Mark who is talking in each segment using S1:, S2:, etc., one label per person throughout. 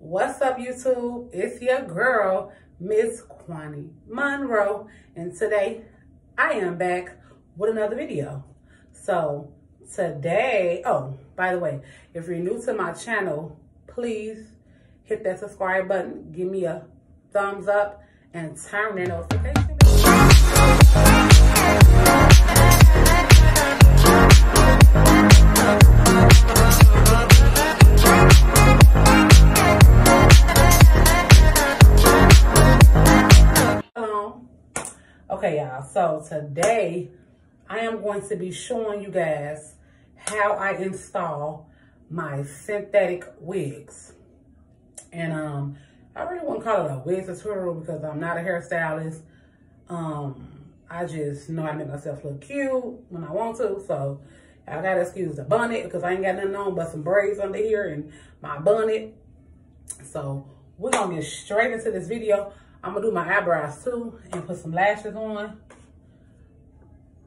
S1: What's up, YouTube? It's your girl, Miss Quani Monroe. And today, I am back with another video. So, today, oh, by the way, if you're new to my channel, please hit that subscribe button, give me a thumbs up, and turn that notification Okay, y'all. So today I am going to be showing you guys how I install my synthetic wigs. And um, I really wouldn't call it a wig tutorial because I'm not a hairstylist. Um, I just know to make myself look cute when I want to. So I gotta excuse the bonnet because I ain't got nothing on but some braids under here and my bonnet. So we're gonna get straight into this video. I'm gonna do my eyebrows too and put some lashes on.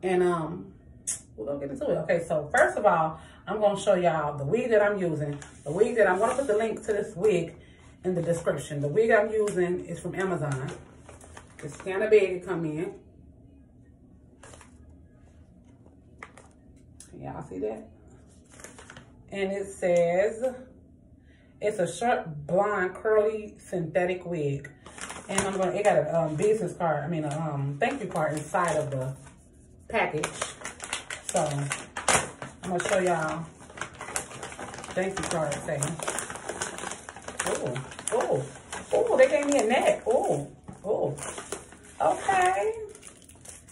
S1: And um, we're gonna get into it. Okay, so first of all, I'm gonna show y'all the wig that I'm using. The wig that I'm gonna put the link to this wig in the description. The wig I'm using is from Amazon. It's kind of big to come in. Y'all see that? And it says, it's a short, blonde, curly, synthetic wig. And I'm gonna, it got a um, business card, I mean a um, thank you card inside of the package. So, I'm gonna show y'all thank you card thing. Oh, oh, oh, they gave me a net. Oh, oh, okay.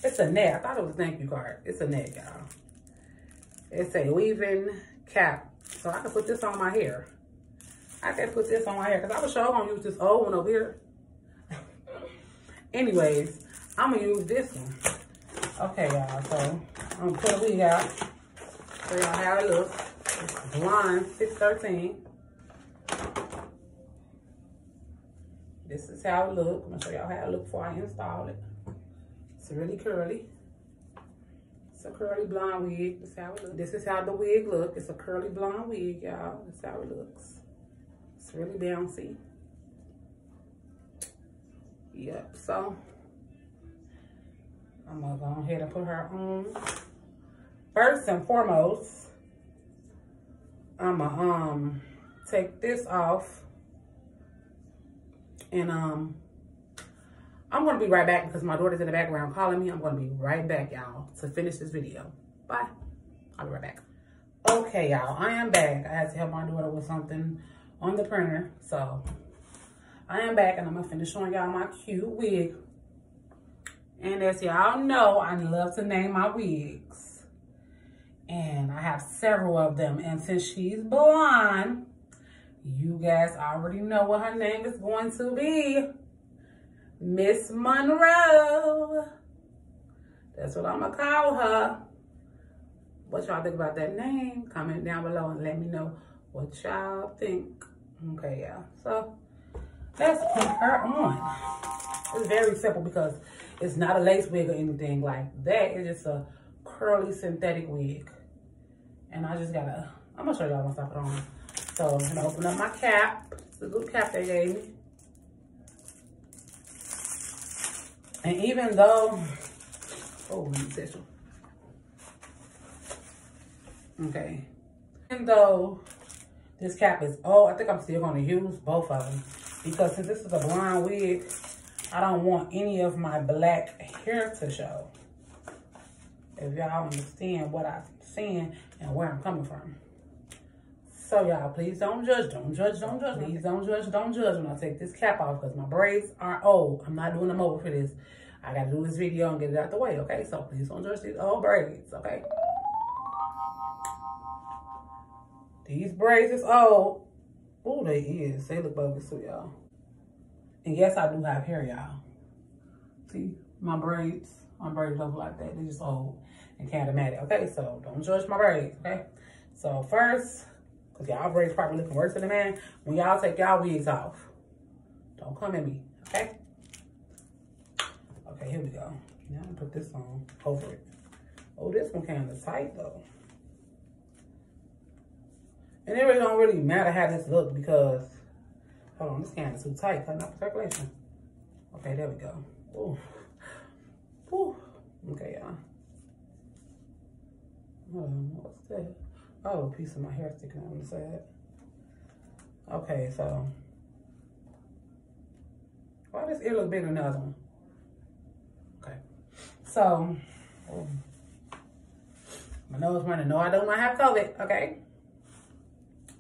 S1: It's a net. I thought it was a thank you card. It's a net, y'all. It's a weaving cap. So I can put this on my hair. I can put this on my hair because I was sure gonna use this old one over here. Anyways, I'm gonna use this one. Okay, y'all. So I'm gonna put a wig out. Show y'all how it looks. Blonde 613. This is how it looks. I'm gonna show y'all how it looks before I install it. It's really curly. It's a curly blonde wig. This is how it looks. This is how the wig looks. It's a curly blonde wig, y'all. This is how it looks. It's really bouncy. Yep, so I'm gonna go ahead and put her on. First and foremost, I'm gonna um take this off and um I'm gonna be right back because my daughter's in the background calling me. I'm gonna be right back, y'all, to finish this video. Bye. I'll be right back. Okay, y'all, I am back. I had to help my daughter with something on the printer, so I am back and I'm gonna finish showing y'all my cute wig. And as y'all know, I love to name my wigs. And I have several of them. And since she's blonde, you guys already know what her name is going to be. Miss Monroe. That's what I'm gonna call her. What y'all think about that name? Comment down below and let me know what y'all think. Okay, y'all. So Let's put her on. It's very simple because it's not a lace wig or anything like that. It's just a curly synthetic wig. And I just gotta, I'm gonna show y'all once I put on. So I'm gonna open up my cap, the good cap they gave me. And even though, oh, tissue. Okay. Even though this cap is, oh, I think I'm still gonna use both of them. Because since this is a blonde wig, I don't want any of my black hair to show. If y'all understand what I'm saying and where I'm coming from. So y'all, please don't judge, don't judge, don't judge. Please don't judge, don't judge when I take this cap off because my braids are old. I'm not doing them over for this. I gotta do this video and get it out the way, okay? So please don't judge these old braids, okay? These braids is old. Oh, they is. They look bogus too, y'all. And yes, I do have hair, y'all. See, my braids, my braids look like that. They just old and catamatic. Okay, so don't judge my braids, okay? So first, because y'all braids probably looking worse than the man, when y'all take y'all wigs off, don't come at me, okay? Okay, here we go. Now I'm put this on over it. Oh, this one kind of tight though. And it really don't really matter how this look because Hold on, this can is too tight, cutting up circulation. Okay, there we go. Ooh. Ooh. Okay, y'all. Hold on, what's that? Oh, a piece of my hair sticking out on the side. Okay, so. Why does ear look bigger than the other one? Okay. So, oh. my nose running. No, I do not have COVID, okay?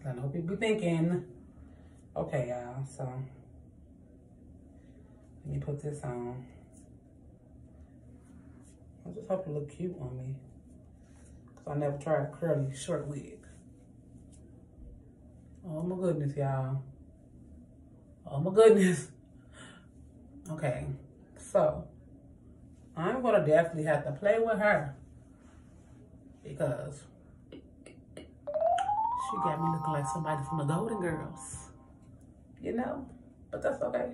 S1: I know people be thinking, okay, y'all, so let me put this on. I just hope it look cute on me. Cause I never tried a curly short wig. Oh my goodness, y'all. Oh my goodness. Okay, so I'm gonna definitely have to play with her because she got me looking like somebody from the Golden Girls. You know? But that's okay.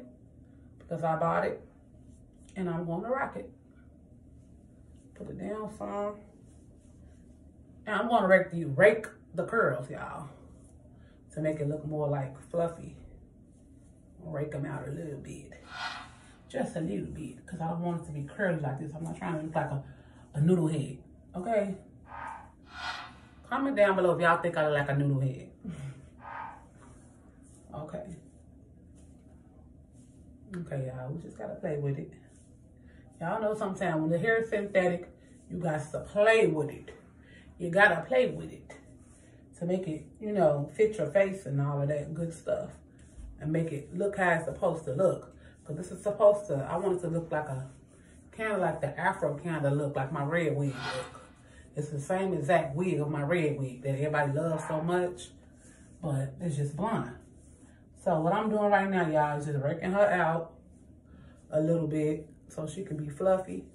S1: Because I bought it. And I'm going to rock it. Put it down some. And I'm going to rake the, rake the curls, y'all. To make it look more like fluffy. Rake them out a little bit. Just a little bit. Because I don't want it to be curly like this. I'm not trying to look like a, a noodle head. Okay? Comment down below if y'all think I look like a noodle head. okay. Okay, y'all. We just gotta play with it. Y'all know sometimes when the hair is synthetic, you got to play with it. You gotta play with it to make it, you know, fit your face and all of that good stuff. And make it look how it's supposed to look. Because this is supposed to, I want it to look like a, kind of like the Afro kind of look, like my red wig. It's the same exact wig of my red wig that everybody loves so much, but it's just blonde. So what I'm doing right now, y'all, is just raking her out a little bit so she can be fluffy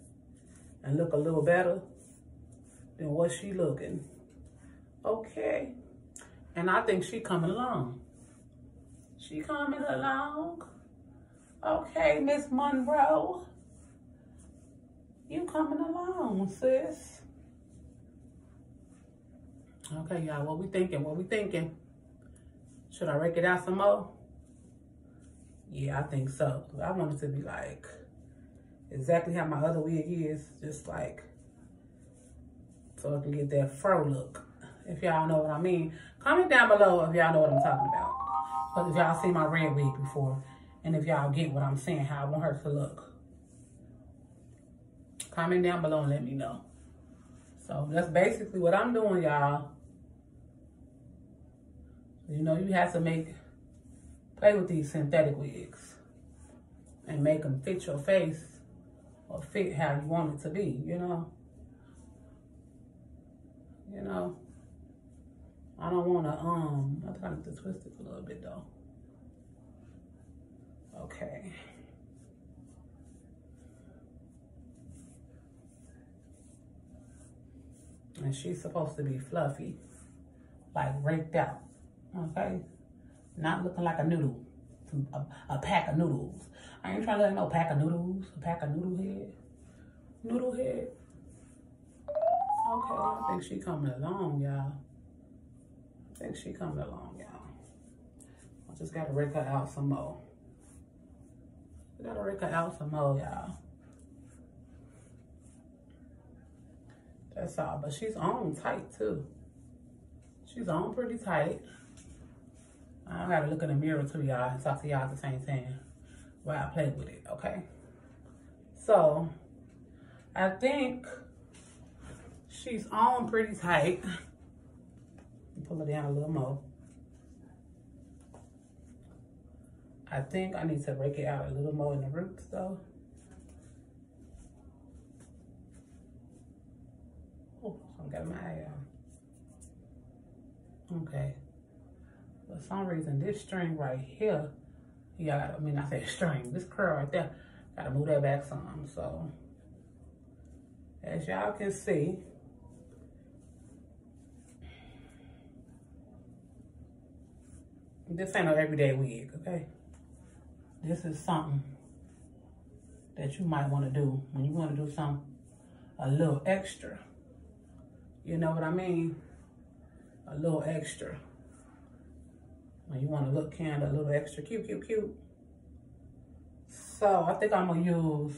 S1: and look a little better than what she looking. Okay. And I think she coming along. She coming along. Okay, Miss Monroe. You coming along, sis. Okay, y'all, what we thinking? What we thinking? Should I rake it out some more? Yeah, I think so. I want it to be like exactly how my other wig is, just like so I can get that fro look. If y'all know what I mean, comment down below if y'all know what I'm talking about. But if y'all see my red wig before, and if y'all get what I'm saying, how I want her to look. Comment down below and let me know. So that's basically what I'm doing, y'all. You know, you have to make, play with these synthetic wigs and make them fit your face or fit how you want it to be, you know? You know? I don't want to, um, I think I need to twist it a little bit though. Okay. And she's supposed to be fluffy, like raked out okay? Not looking like a noodle, a, a pack of noodles. I ain't trying to let no pack of noodles, a pack of noodle head. Noodle head. Okay, I think she coming along, y'all. I think she coming along, y'all. I just gotta rake her out some more. I gotta rake her out some more, y'all. That's all, but she's on tight too. She's on pretty tight. I gotta look in the mirror too, y'all, and talk to y'all at the same time while I play with it, okay? So, I think she's on pretty tight. Pull her down a little more. I think I need to rake it out a little more in the roots though. Oh, I got my eye out. Okay for some reason, this string right here, yeah, I mean, I say string, this curl right there, gotta move that back some. So, as y'all can see, this ain't no everyday wig, okay? This is something that you might want to do when you want to do something a little extra. You know what I mean? A little extra. You want to look kind of a little extra cute, cute, cute. So I think I'm gonna use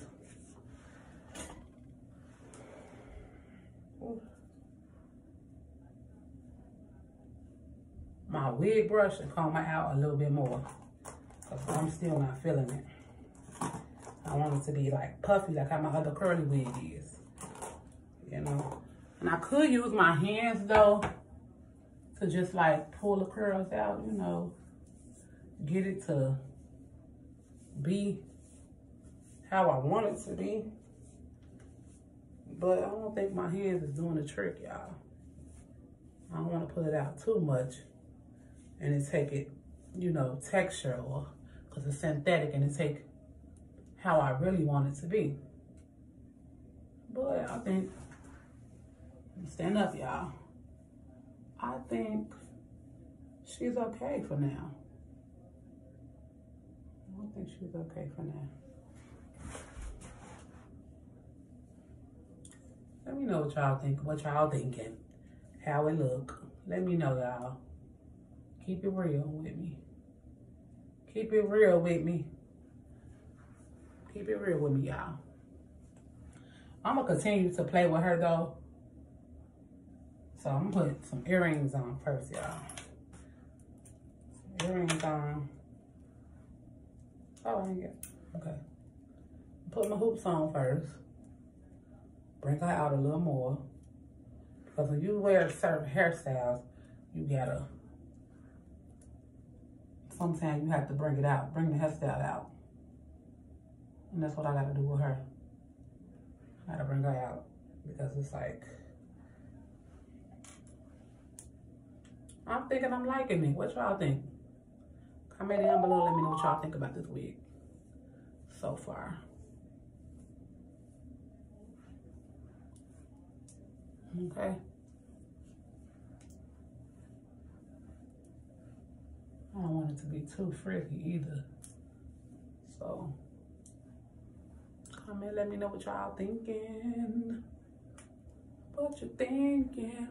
S1: my wig brush and comb my out a little bit more. Cause I'm still not feeling it. I want it to be like puffy like how my other curly wig is. You know. And I could use my hands though to just like pull the curls out, you know. Get it to be how I want it to be. But I don't think my hands is doing the trick, y'all. I don't want to pull it out too much and it take it, you know, texture or because it's synthetic and it take how I really want it to be. But I think, stand up, y'all. I think she's okay for now. I think she's okay for now. Let me know what y'all think, what y'all thinking, how it look. Let me know, y'all. Keep it real with me. Keep it real with me. Keep it real with me, y'all. I'm going to continue to play with her, though. So I'm going to put some earrings on first, y'all. Earrings on. Oh, I Okay. Put my hoops on first. Bring her out a little more. Because when you wear certain hairstyles, you gotta sometimes you have to bring it out, bring the hairstyle out. And that's what I gotta do with her. I gotta bring her out because it's like, I'm thinking I'm liking it. What y'all think? Comment down below, let me know what y'all think about this wig so far. Okay. I don't want it to be too frizzy either. So, comment, let me know what y'all thinking. What you thinking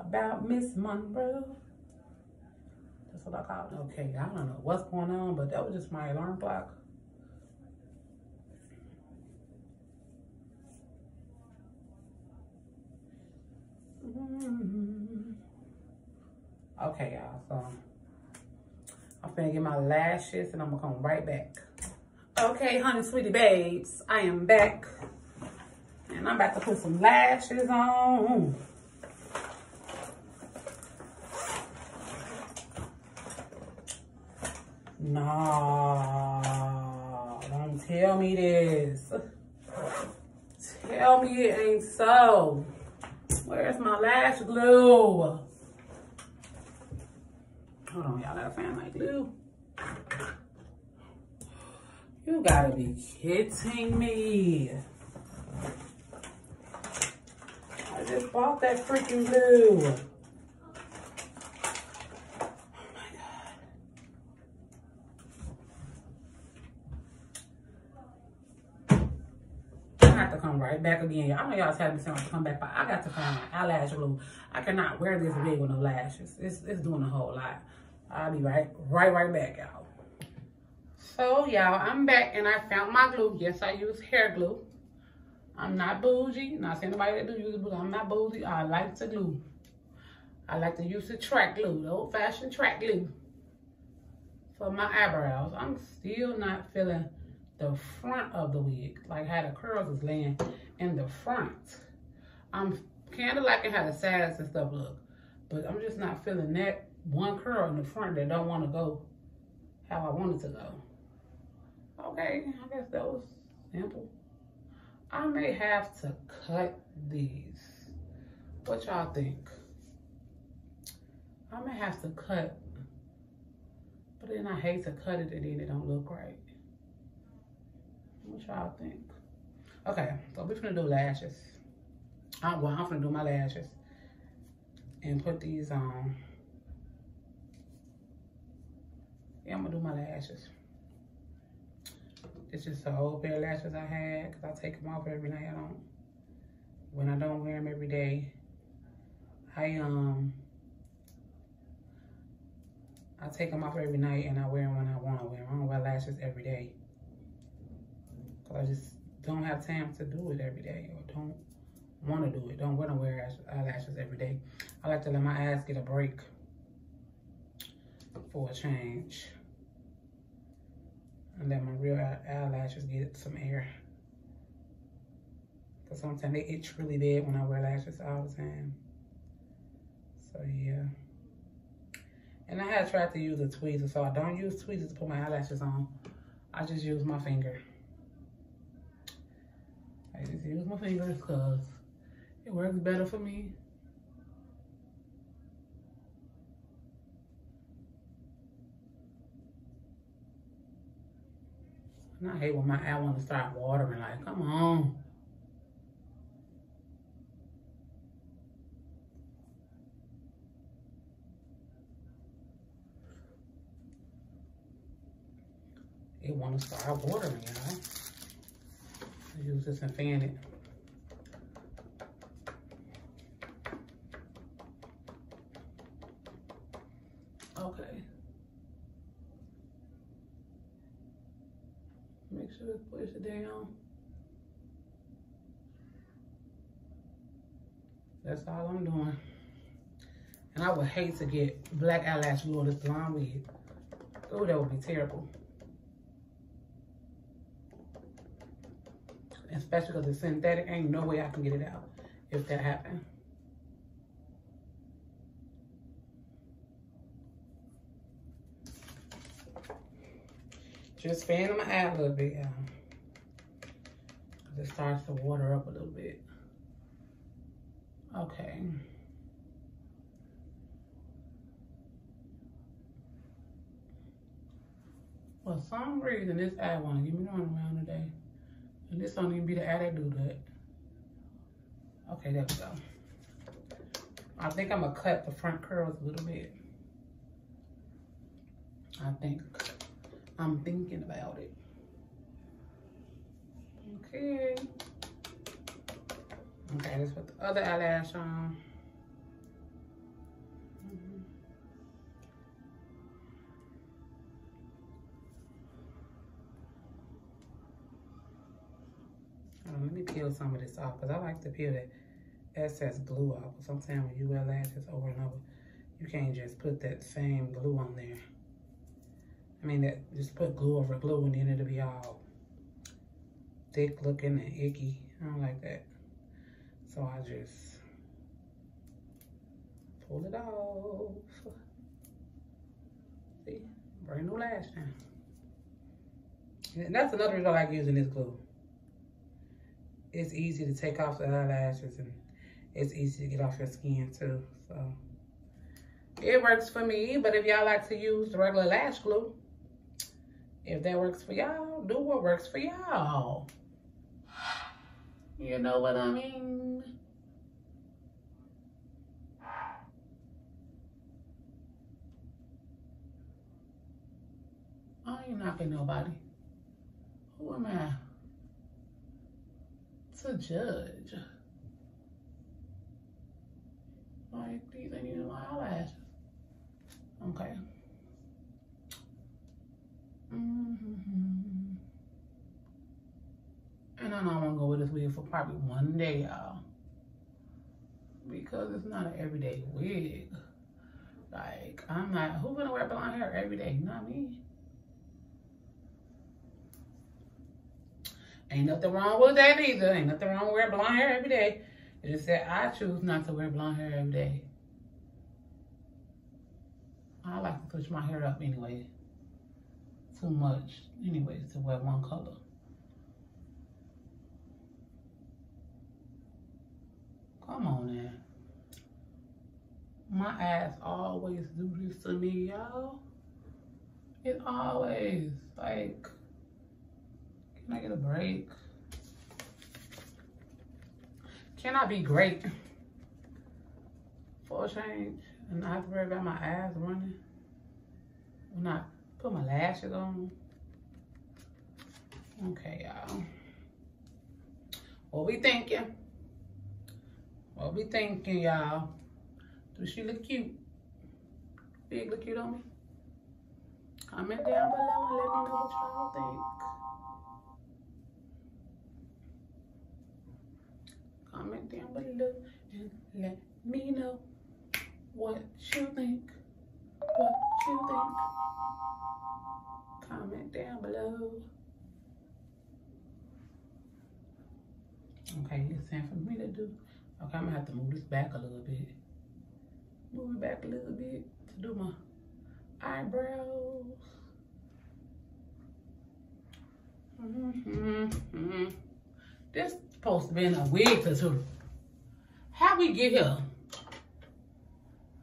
S1: about Miss Monroe? That's what I call it. Okay, I don't know what's going on, but that was just my alarm clock. Mm-hmm. Okay, y'all, so I'm finna get my lashes and I'm gonna come right back. Okay, honey, sweetie babes, I am back. And I'm about to put some lashes on. No, don't tell me this. Tell me it ain't so. Where's my lash glue? Hold on, y'all gotta find my glue. You gotta be kidding me. I just bought that freaking glue. have to come right back again. I know y'all telling me to come back, but I got to find my eyelash glue. I cannot wear this wig with no lashes. It's, it's doing a whole lot. I'll be right, right, right back, y'all. So, y'all, I'm back and I found my glue. Yes, I use hair glue. I'm not bougie. Not saying nobody that do use glue. I'm not bougie. I like to glue. I like to use the track glue, the old-fashioned track glue for my eyebrows. I'm still not feeling the front of the wig, like how the curls is laying in the front. I'm kind of liking how the sides and stuff look, but I'm just not feeling that one curl in the front that don't want to go how I want it to go. Okay, I guess that was simple. I may have to cut these. What y'all think? I may have to cut, but then I hate to cut it and then it don't look right. What y'all think? Okay, so we're gonna do lashes. I, well, I'm gonna do my lashes and put these on. Yeah, I'm gonna do my lashes. It's just an old pair of lashes I had because I take them off every night. I don't, when I don't wear them every day, I, um, I take them off every night and I wear them when I want to wear them. I don't wear lashes every day. Because I just don't have time to do it every day or don't want to do it. Don't want to wear eyelashes every day. I like to let my eyes get a break for a change. And let my real eyelashes get some air. Because sometimes they itch really bad when I wear lashes all the time. So yeah. And I had tried to use a tweezer, so I don't use tweezers to put my eyelashes on. I just use my finger. I just use my fingers because it works better for me. And I hate when my eye want to start watering. Like, come on. It want to start watering, y'all. Use this and fan it. Okay. Make sure to push it down. That's all I'm doing. And I would hate to get black eyelash glue this blonde wig. Oh, that would be terrible. Especially because it's synthetic. Ain't no way I can get it out if that happened. Just fanning my out a little bit. It starts to water up a little bit. Okay. For some reason, this want to give me run around today. And this don't even be the eye that do that. Okay, there we go. I think I'm to cut the front curls a little bit. I think. I'm thinking about it. Okay. Okay, let's put the other eyelash on. Let me peel some of this off because I like to peel that excess glue off. Sometimes when you wear lashes over and over, you can't just put that same glue on there. I mean, that just put glue over glue and then it'll be all thick looking and icky. I don't like that. So I just pull it off. See, brand new lash now. And that's another reason I like using this glue. It's easy to take off the eyelashes and it's easy to get off your skin too. So it works for me, but if y'all like to use the regular lash glue, if that works for y'all, do what works for y'all. You know what I mean? Oh, I ain't knocking nobody. Who am I to judge? Like, these ain't even my eyelashes. Okay. Mm -hmm. And I know I'm gonna go with this wig for probably one day, y'all. Because it's not an everyday wig. Like, I'm not, who gonna wear blonde hair every day? Not me. Ain't nothing wrong with that either. Ain't nothing wrong with wearing blonde hair every day. It just said I choose not to wear blonde hair every day. I like to push my hair up anyway too much anyways to wear one color. Come on now. My ass always do this to me, y'all. It always, like, can I get a break? Can I be great for a change and to worry about my ass running? When I Put my lashes on. Okay, y'all. What we thinking? What we thinking, y'all? Does she look cute? Big look cute on me? Comment down below and let me know what y'all think. Comment down below and let me know what you think. What you think. Comment down below. Okay, it's time for me to do. Okay, I'm gonna have to move this back a little bit. Move it back a little bit to do my eyebrows. Mm -hmm. This supposed to be in a wig tutorial. How we get here?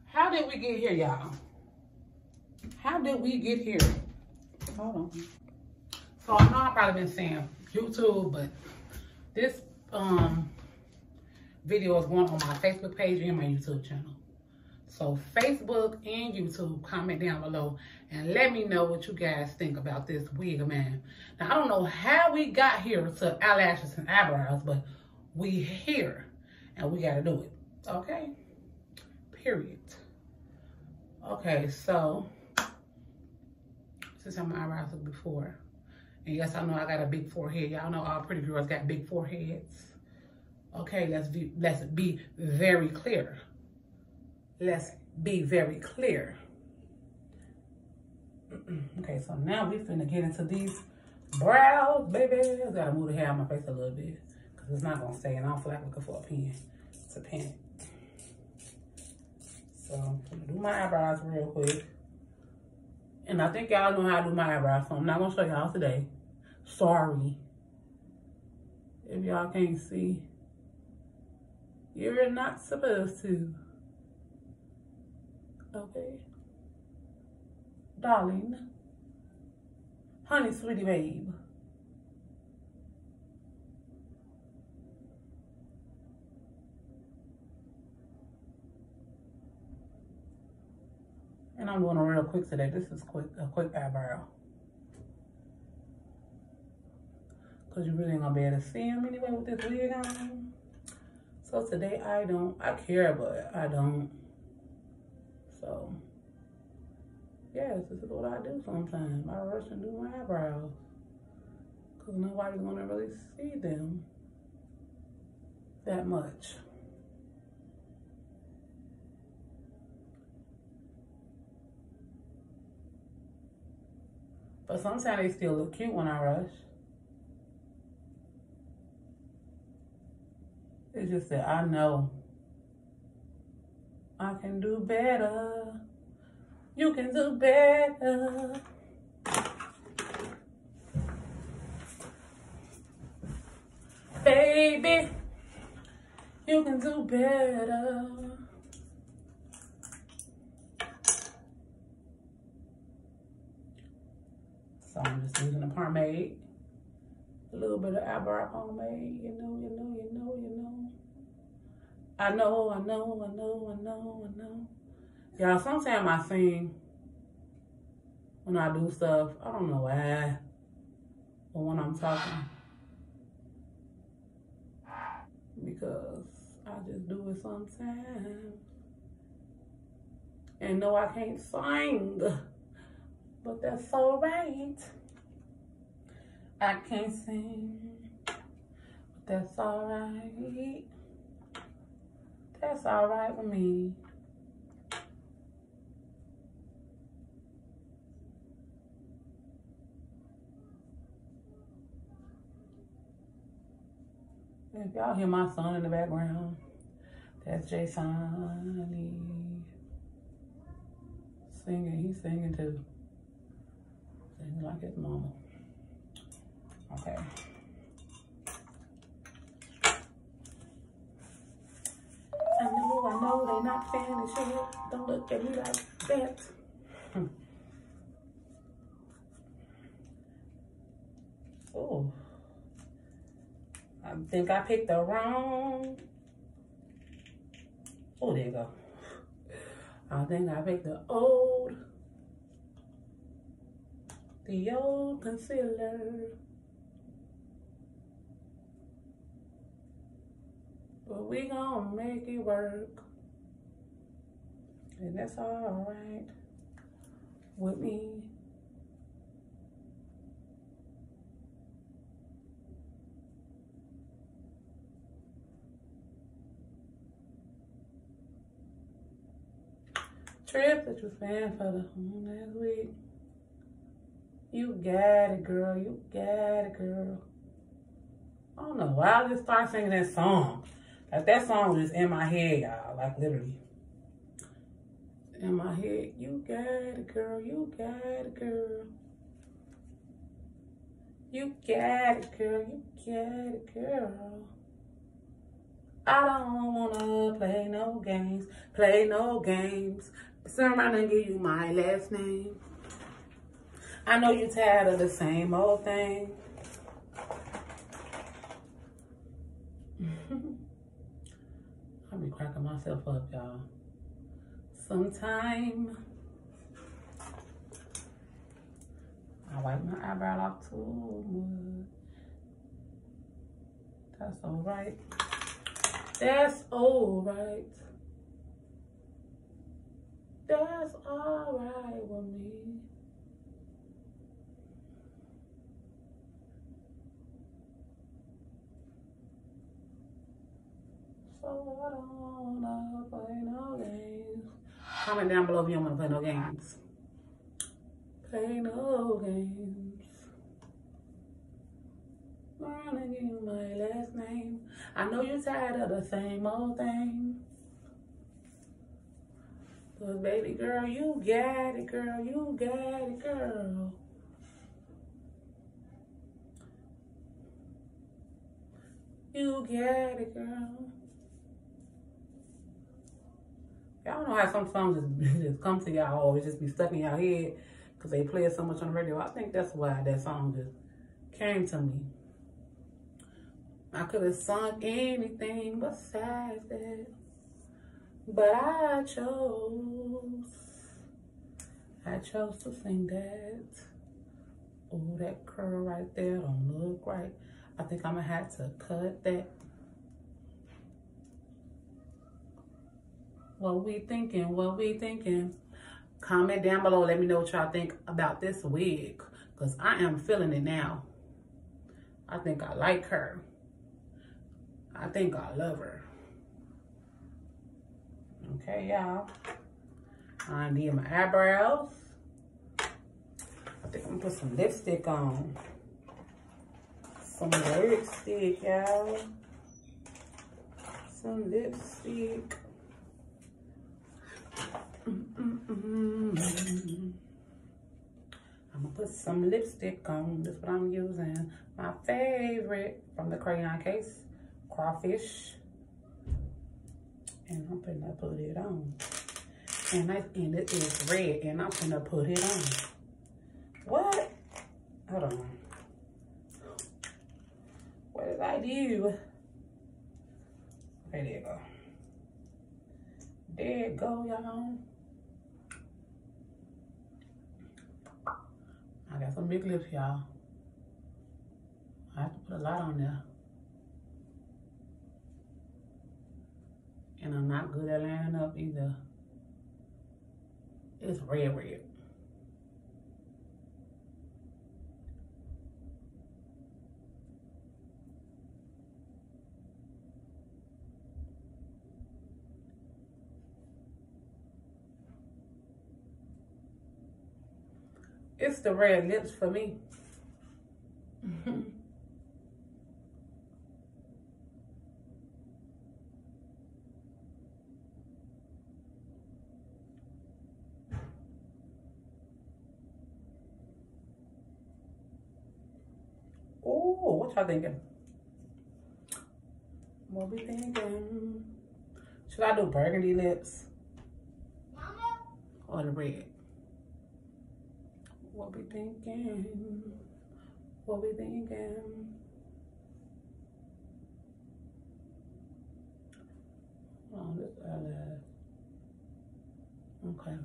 S1: How did we get here, y'all? How did we get here? Hold on. So I know I've probably been saying YouTube, but this um video is going on my Facebook page and my YouTube channel. So Facebook and YouTube, comment down below and let me know what you guys think about this wig man. Now, I don't know how we got here to eyelashes and eyebrows, but we here and we got to do it. Okay? Period. Okay, so is how my eyebrows look before. And yes, I know I got a big forehead. Y'all know all pretty girls got big foreheads. Okay, let's be, let's be very clear. Let's be very clear. okay, so now we finna get into these brows, baby. I gotta move the hair on my face a little bit because it's not gonna stay and I don't feel like looking for a pen. It's a pen. So I'm gonna do my eyebrows real quick. And I think y'all know how to do my eyebrows, so I'm not gonna show y'all today. Sorry. If y'all can't see. You're not supposed to. Okay. Darling. Honey, sweetie babe. And I'm doing a real quick today. This is quick, a quick eyebrow. Because you really ain't going to be able to see him anyway with this wig on. So today I don't, I care, but I don't. So, yes, this is what I do sometimes. I rush and do my eyebrows. Because nobody's going to really see them that much. But sometimes they still look cute when I rush. It's just that I know I can do better. You can do better. Baby, you can do better. So I'm just using a pomade a little bit of eyebrow pomade, you know, you know, you know, you know. I know, I know, I know, I know, I know. Y'all, sometimes I sing when I do stuff. I don't know why. But when I'm talking. Because I just do it sometimes. And no, I can't sing. But that's all right. I can't sing, but that's alright. That's alright with me. If y'all hear my son in the background, that's Jason singing. He's singing too. Singing like his mama. Okay. I know, I know they're not finished yet. Don't look at me like that. oh. I think I picked the wrong. Oh, there you go. I think I picked the old, the old concealer. But we gonna make it work. And that's all right with me. Trip that you fan for the home last week. You got it, girl. You got it, girl. I don't know why I just start singing that song. Like that song was in my head, y'all. Like literally. In my head. You got it, girl. You got it, girl. You got it, girl. You got it, girl. I don't wanna play no games, play no games. Sit around and give you my last name. I know you tired of the same old thing. I'll be cracking myself up, y'all. Sometime I wipe my eyebrow off too. That's all right. That's all right. That's all right with me. So I don't wanna play no games. Comment down below if you don't wanna play no games. Play no games. Gonna give you my last name. I know you're tired of the same old thing. But baby girl, you got it, girl. You got it, girl. You got it, girl. Y'all know how some songs just, just come to y'all or just be stuck in y'all head because they play it so much on the radio. I think that's why that song just came to me. I could have sung anything besides that. But I chose, I chose to sing that. Oh, that curl right there don't look right. I think I'm gonna have to cut that. What we thinking, what we thinking. Comment down below, let me know what y'all think about this wig. Cause I am feeling it now. I think I like her. I think I love her. Okay, y'all. I need my eyebrows. I think I'm gonna put some lipstick on. Some lipstick, y'all. Some lipstick. I'm gonna put some lipstick on. This is what I'm using. My favorite from the crayon case crawfish. And I'm gonna put it on. And, I, and it is red, and I'm gonna put it on. What? Hold on. What did I do? There you go. There you go, y'all. I got some big lips, y'all. I have to put a lot on there. And I'm not good at lining up either. It's red, red. It's the red lips for me. Oh, what y'all thinking? What we thinking? Should I do burgundy lips? Mama? Or the red? What we thinking? What we thinking? Oh, this eyelash. Okay.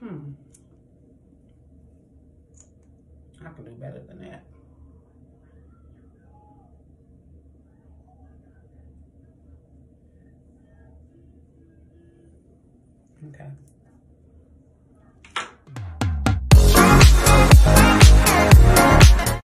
S1: Hmm. I can do better than that. Okay.